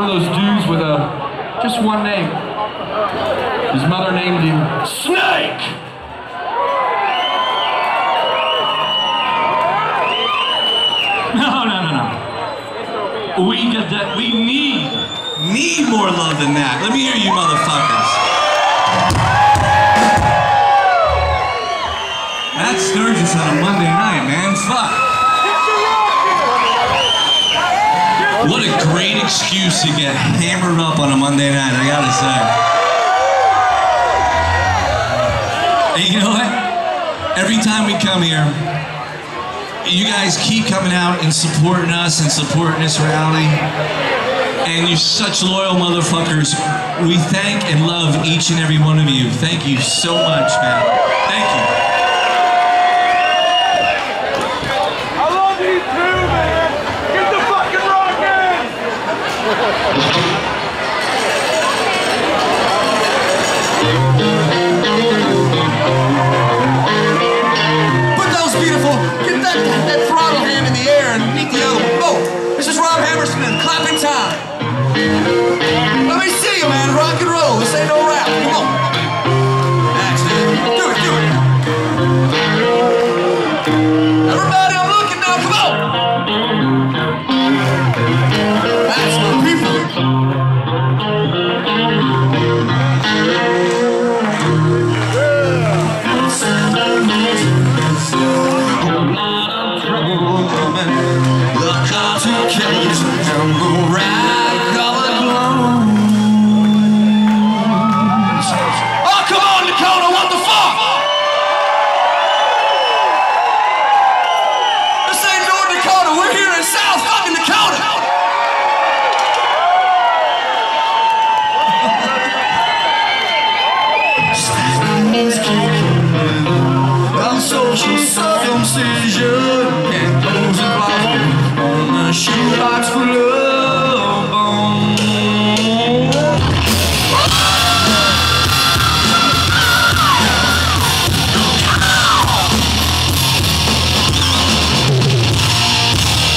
one of those dudes with a just one name. His mother named him Snake. No, no, no, no. We get that. We need, need more love than that. Let me hear you, motherfuckers. That's Sturgis on a Monday night, man. Fuck. What a great excuse to get hammered up on a Monday night, I gotta say. And you know what? Every time we come here, you guys keep coming out and supporting us and supporting this rally. And you're such loyal motherfuckers. We thank and love each and every one of you. Thank you so much, man. Thank you. Oh,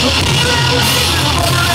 Away, away, away.